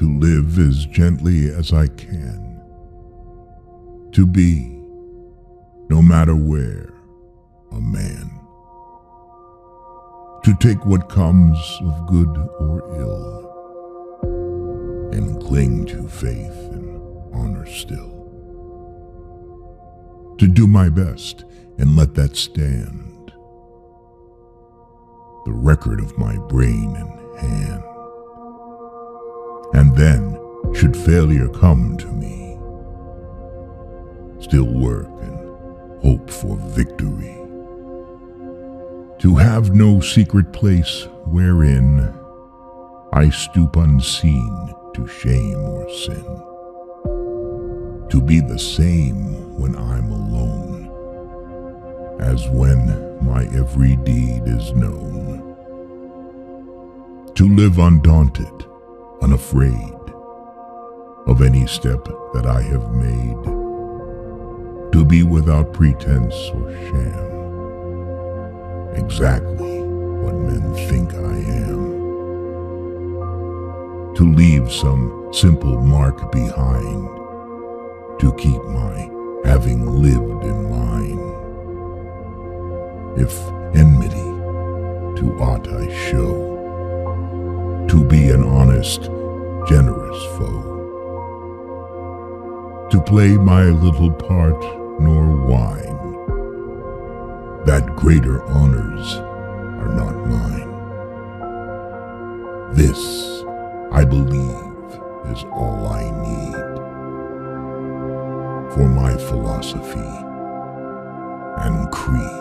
to live as gently as I can, to be, no matter where, a man, to take what comes of good or ill, and cling to faith and honor still, to do my best and let that stand, the record of my brain then, should failure come to me, still work and hope for victory. To have no secret place wherein I stoop unseen to shame or sin. To be the same when I'm alone as when my every deed is known. To live undaunted unafraid of any step that I have made, to be without pretense or sham, exactly what men think I am, to leave some simple mark behind, to keep my having lived in mind. If enmity to aught I show, to be honest, generous foe. To play my little part nor whine, that greater honors are not mine. This, I believe, is all I need for my philosophy and creed.